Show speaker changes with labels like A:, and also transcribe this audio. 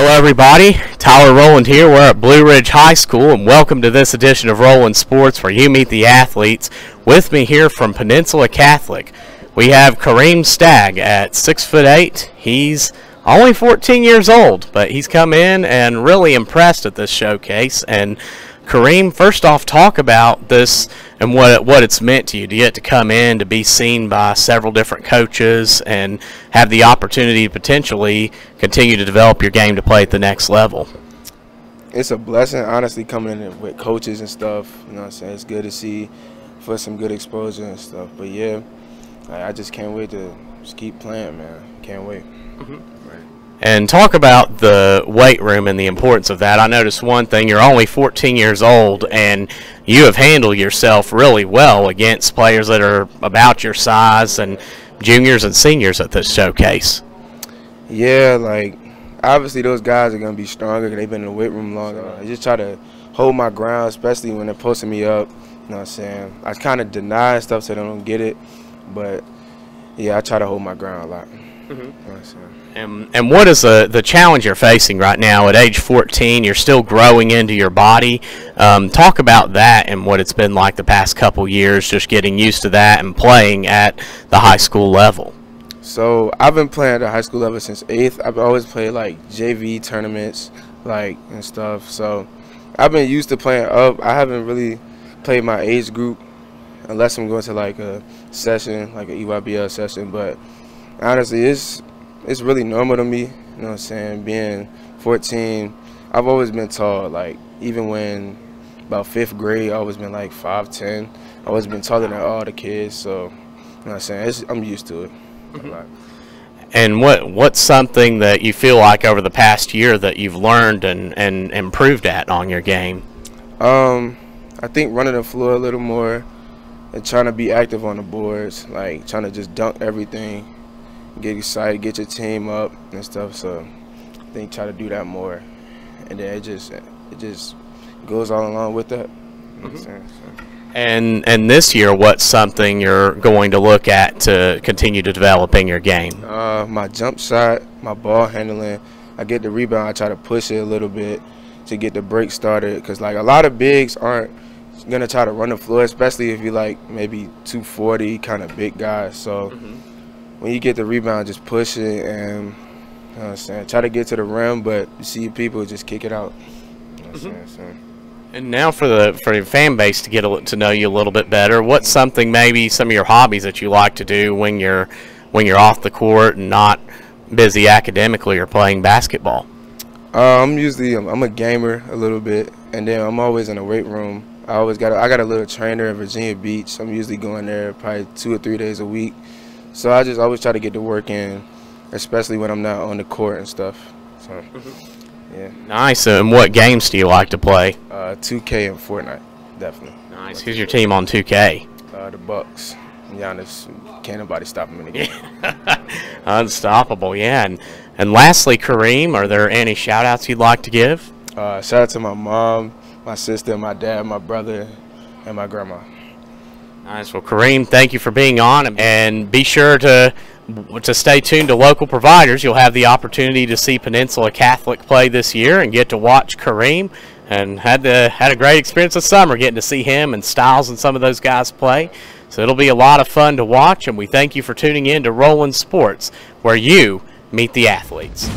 A: Hello, everybody. Tyler Rowland here. We're at Blue Ridge High School, and welcome to this edition of Rowland Sports, where you meet the athletes. With me here from Peninsula Catholic, we have Kareem Stagg at six foot eight. He's only 14 years old, but he's come in and really impressed at this showcase. And Kareem, first off, talk about this and what what it's meant to you to get to come in to be seen by several different coaches and have the opportunity to potentially continue to develop your game to play at the next level.
B: It's a blessing, honestly, coming in with coaches and stuff. You know what I'm saying? It's good to see for some good exposure and stuff. But yeah, I just can't wait to just keep playing, man. Can't wait. Mm -hmm.
A: right and talk about the weight room and the importance of that. I noticed one thing you're only 14 years old and you have handled yourself really well against players that are about your size and juniors and seniors at this showcase.
B: Yeah, like obviously those guys are going to be stronger because they've been in the weight room longer. I just try to hold my ground, especially when they're posting me up. You know what I'm saying? I kind of deny stuff so they don't get it, but yeah, I try to hold my ground a lot. Mm -hmm.
A: and, and what is the, the challenge you're facing right now at age 14? You're still growing into your body. Um, talk about that and what it's been like the past couple years, just getting used to that and playing at the high school level.
B: So I've been playing at the high school level since eighth. I've always played like JV tournaments, like and stuff. So I've been used to playing up. I haven't really played my age group unless I'm going to like a session, like an EYBL session. But honestly, it's it's really normal to me. You know what I'm saying? Being 14, I've always been tall. Like even when about fifth grade, I always been like 5'10". I always been taller than all the kids. So you know what I'm saying? It's, I'm used to it. Mm -hmm.
A: And what what's something that you feel like over the past year that you've learned and, and improved at on your game?
B: Um, I think running the floor a little more and trying to be active on the boards, like trying to just dunk everything get excited, get your team up and stuff. So I think try to do that more, and then it just it just goes all along with that. Mm -hmm. so.
A: And and this year, what's something you're going to look at to continue to develop in your game?
B: Uh, my jump shot, my ball handling. I get the rebound. I try to push it a little bit to get the break started because like a lot of bigs aren't gonna try to run the floor, especially if you like maybe 240 kind of big guys. So. Mm -hmm when you get the rebound, just push it and you know what I'm saying, try to get to the rim, but you see people just kick it out. You know mm -hmm. so.
A: And now for the for your fan base to get a, to know you a little bit better, what's something maybe some of your hobbies that you like to do when you're when you're off the court and not busy academically or playing basketball?
B: Uh, I'm usually I'm, I'm, a gamer a little bit, and then I'm always in the weight room. I always got a, I got a little trainer in Virginia Beach. I'm usually going there probably two or three days a week. So I just always try to get to work in, especially when I'm not on the court and stuff. So, mm-hmm. yeah.
A: Nice. And what games do you like to play?
B: Uh, 2K and Fortnite, definitely.
A: Nice. Who's your team on 2K?
B: Uh, the Bucks. Giannis, can't nobody stop him in the
A: game. Unstoppable, yeah. And, and lastly, Kareem, are there any shout outs you'd like to give?
B: Uh, shout out to my mom, my sister, my dad, my brother, and my grandma.
A: Nice. Well, Kareem, thank you for being on, and be sure to to stay tuned to local providers. You'll have the opportunity to see Peninsula Catholic play this year and get to watch Kareem. And had the had a great experience this summer getting to see him and Styles and some of those guys play. So it'll be a lot of fun to watch. And we thank you for tuning in to Rowland Sports, where you meet the athletes.